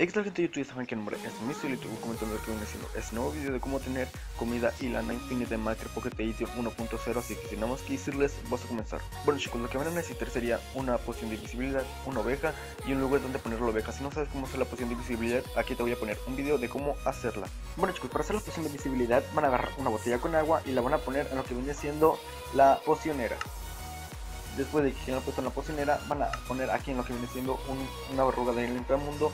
Hey, ¿qué tal gente de YouTube? Saben que nombre es Mr. YouTube comentando lo que viene siendo este nuevo video de cómo tener comida y lana infinita de Minecraft Pocket Edition 1.0 Así que sin nada que decirles, vamos a comenzar Bueno chicos, lo que van a necesitar sería una poción de invisibilidad, una oveja y un lugar donde poner la oveja Si no sabes cómo hacer la poción de invisibilidad, aquí te voy a poner un video de cómo hacerla Bueno chicos, para hacer la poción de invisibilidad van a agarrar una botella con agua y la van a poner en lo que viene siendo la pocionera Después de que ya la puesto en la pocionera, van a poner aquí en lo que viene siendo una verruga del inframundo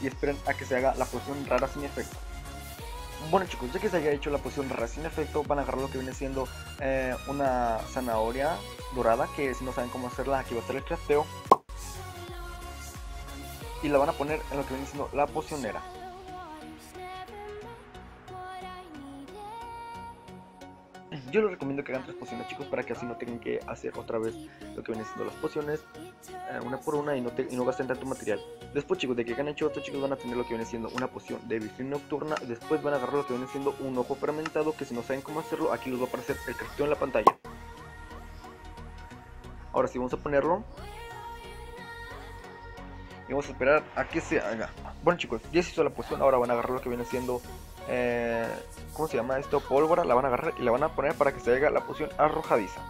y esperen a que se haga la poción rara sin efecto. Bueno chicos, ya que se haya hecho la poción rara sin efecto, van a agarrar lo que viene siendo eh, una zanahoria dorada, que si no saben cómo hacerla, aquí va a estar el crafteo. Y la van a poner en lo que viene siendo la pocionera. Yo les recomiendo que hagan tres pociones chicos para que así no tengan que hacer otra vez lo que viene siendo las pociones eh, una por una y no, y no gasten tanto material. Después chicos de que hayan hecho esto chicos van a tener lo que viene siendo una poción de visión nocturna. Después van a agarrar lo que viene siendo un ojo fragmentado que si no saben cómo hacerlo aquí les va a aparecer el cartón en la pantalla. Ahora sí vamos a ponerlo. Y vamos a esperar a que se haga. Bueno chicos, ya se hizo la poción, ahora van a agarrar lo que viene siendo eh, ¿cómo se llama esto? Pólvora, la van a agarrar y la van a poner para que se haga la poción arrojadiza.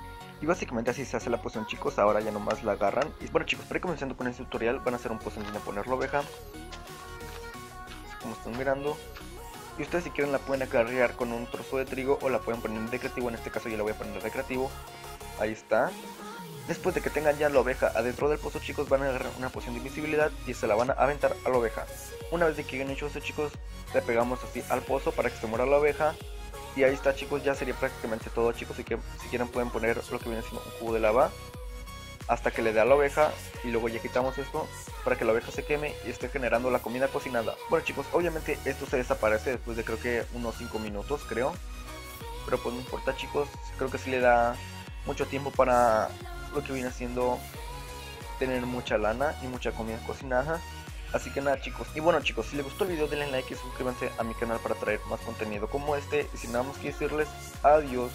Y básicamente así se hace la poción chicos, ahora ya nomás la agarran. Y bueno chicos, para ir comenzando con este tutorial van a hacer un poción donde poner la oveja. Como están mirando. Y ustedes si quieren la pueden acarrear con un trozo de trigo o la pueden poner en recreativo, en este caso yo la voy a poner en recreativo. Ahí está. Después de que tengan ya la oveja adentro del pozo chicos van a agarrar una poción de invisibilidad y se la van a aventar a la oveja. Una vez de que hayan hecho esto chicos, le pegamos así al pozo para que se muera la oveja. Y ahí está chicos, ya sería prácticamente todo chicos, así que si quieren pueden poner lo que viene siendo un cubo de lava hasta que le dé a la oveja y luego ya quitamos esto para que la oveja se queme y esté generando la comida cocinada. Bueno chicos, obviamente esto se desaparece después de creo que unos 5 minutos creo. Pero pues no importa chicos, creo que sí le da mucho tiempo para lo que viene haciendo tener mucha lana y mucha comida cocinada. Así que nada chicos, y bueno chicos, si les gustó el video denle like y suscríbanse a mi canal para traer más contenido como este. Y sin nada más que decirles, adiós.